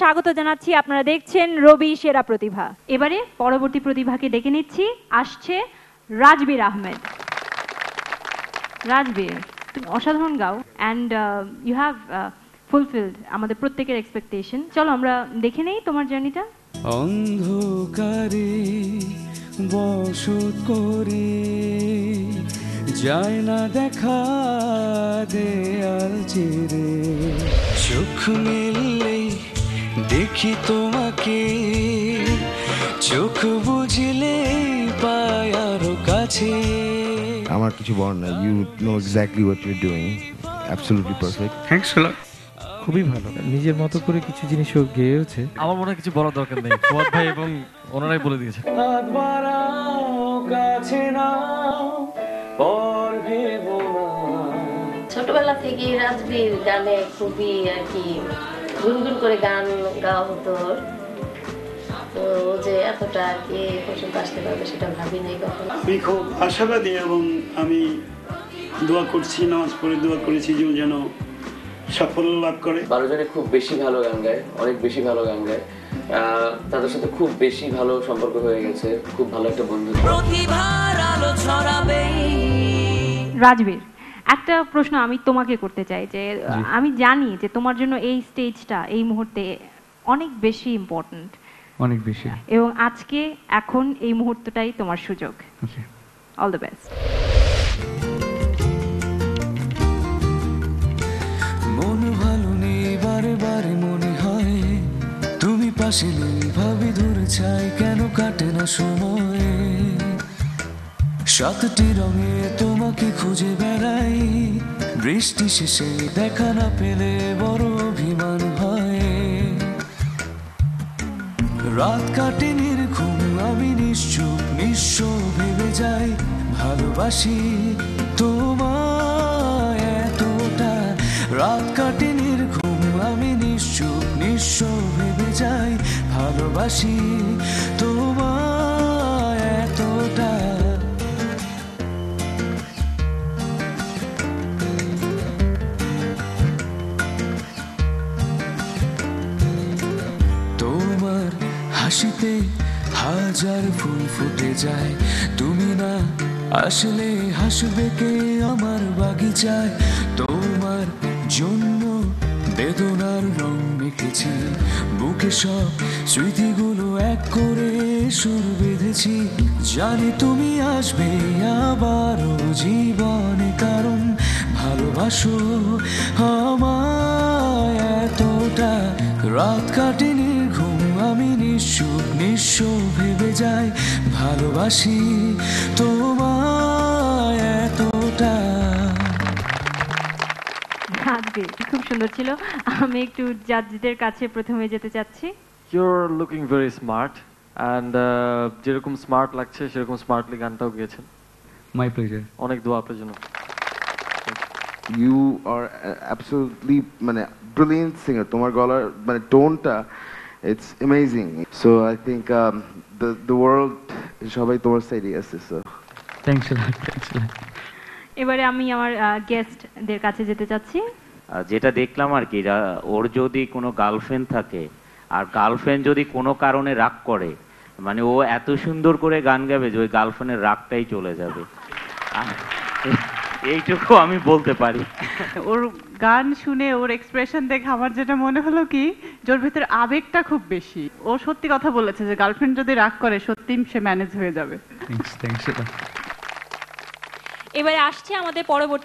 স্বাগত জানাচ্ছি। আপনারা দেখছেন রবি সেরা প্রতিভা। এবারে পরবর্তী প্রতিভাকে ডেকে নিচ্ছি। আসছে রাজবীর আহমেদ। রাজবীর, তুমি অসাধারণ গাও। অ্যান্ড ইউ হ্যাভ ফুলফিলড আমাদের প্রত্যেকের এক্সপেকটেশন চলো আমরা দেখে নেই তোমার জার্নিটা অন্ধকারে বসত করে যায় না দেখা দেয়াল চিরে চোখ মেললেই দেখি তোমাকে চোখ বুঝলে পায় আরও কাছে। আমার কিছু বলার নাই you know exactly what you doing absolutely perfect thanks খুবই ভালো। নিজের মতো করে কিছু জিনিস ও গেয়েছে আমার মনে হয় কিছু বলার দরকার নেই। ফুয়াদ ভাই এবং ওনারাই বলে দিয়েছে। কাছে নাও পর ভেবো না ছোটবেলা থেকেই রাজবীর গানে খুবই আর কি গুনগুন করে গান গাওয়া হতো ওর। তো ও যে এতটা আর কি পর্যন্ত আসতে পারবে সেটা ভাবিনি কখনো। আমি খুব আশাবাদী এবং আমি দোয়া করছি নামাজ পড়ে দোয়া করেছি যে ও যেন সাফল্য লাভ করে। বারো জনে খুব বেশি ভালো গান গায় অনেক বেশি ভালো গান গায়। আহ, তাদের সাথে খুব বেশি ভালো সম্পর্ক হয়ে গেছে খুব ভালো একটা বন্ধু রাজবীর। একটা প্রশ্ন আমি তোমাকে করতে চাই যে আমি জানি যে তোমার জন্য এই স্টেজটা এই মুহূর্তে অনেক বেশি ইম্পর্ট্যান্ট অনেক বেশি। এবং আজকে এখন এই মুহূর্তটাই তোমার সুযোগ। অল দ্য বেস্ট মন ভালো নেই বারে বারে মনে হয়। তুমি পাশে নেই ভাবি দূরে চাই কেন কাটে না সময়? সাতটি রঙে তোমাকে খুঁজে বেড়াই। বৃষ্টি শেষে দেখা না পেলে বড় অভিমান হয়। রাত কাটে নির্ঘুম আমি নিশ্চুপ, নিঃস্ব ভেবে যাই। ভালোবাসি তোমায় এতটা। রাত কাটে নির্ঘুম আমি নিশ্চুপ, নিঃস্ব ভেবে যাই। ভালোবাসি তোমায় হাসিতে হাজার ফুল ফুটে যায়। তুমি না আসলে হাসবে কে আমার বাগিচায়? তোমার জন্য বেদনার রং মেখেছি। বুকে সব স্মৃতিগুলো এক করে সুর বেঁধেছি। জানি তুমি আসবে আবারও জীবনে, কারণ ভালোবাসো আমায় এতটা। রাত কাটেনি আমি নিঃসুখ নিঃস্ব ভেবে যাই ভালোবাসি তোমায় এতটা। খুব সুন্দর ছিল। আমি একটু জাজদের কাছে প্রথমে যেতে চাচ্ছি। You're looking very smart and যেরকম স্মার্ট লাগছে সেরকম স্মার্টলি গানটাও গিয়েছেন। মাই প্লেজার অনেক দোয়া আপনার জন্য। ইউ আর অ্যাবসলিউটলি মানে ব্রিলিয়েন্ট সিঙ্গার তোমার গলার মানে টোনটা it's amazing so I think the the world সবাই তোমার সাইডে আছে সো থ্যাংকস থ্যাংকস এবারে আমি আমার গেস্টদের কাছে যেতে চাচ্ছি। যেটা দেখলাম আর কি ওর যদি কোনো গার্লফ্রেন্ড থাকে আর গার্লফ্রেন্ড যদি কোনো কারণে রাগ করে মানে ও এত সুন্দর করে গান গাবে যে ওই গার্লফ্রেন্ডের রাগটাই চলে যাবে। এইটুকু আমি বলতে পারি। ওর গান শুনে ওর এক্সপ্রেশন দেখে আমার যেটা মনে হলো কি যে ওর ভিতরে আবেগটা খুব বেশি। ও সত্যি কথা বলেছে যে গার্লফ্রেন্ড যদি রাগ করে সত্যি সে ম্যানেজ হয়ে যাবে। এবারে আসছে আমাদের পরবর্তী